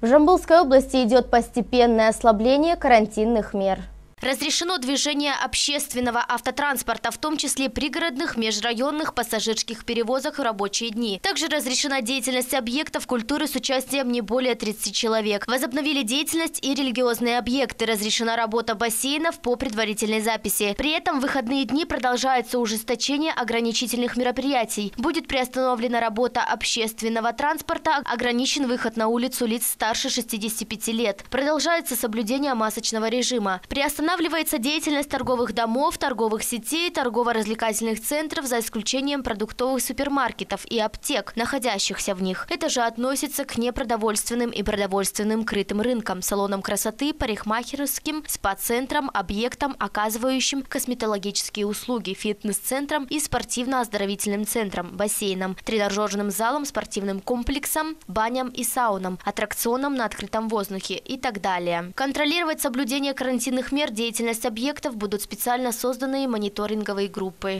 В Жамбулской области идет постепенное ослабление карантинных мер. Разрешено движение общественного автотранспорта, в том числе пригородных, межрайонных пассажирских перевозок в рабочие дни. Также разрешена деятельность объектов культуры с участием не более 30 человек. Возобновили деятельность и религиозные объекты. Разрешена работа бассейнов по предварительной записи. При этом в выходные дни продолжается ужесточение ограничительных мероприятий. Будет приостановлена работа общественного транспорта, ограничен выход на улицу лиц старше 65 лет. Продолжается соблюдение масочного режима. Приостановлена Останавливается деятельность торговых домов, торговых сетей, торгово-развлекательных центров, за исключением продуктовых супермаркетов и аптек, находящихся в них. Это же относится к непродовольственным и продовольственным крытым рынкам, салонам красоты, парикмахерским, спа-центрам, объектам, оказывающим косметологические услуги, фитнес-центрам и спортивно-оздоровительным центрам, бассейнам, тренажерным залам, спортивным комплексам, баням и саунам, аттракционам на открытом воздухе и так далее. Контролировать соблюдение карантинных мер деятельность объектов будут специально созданные мониторинговые группы.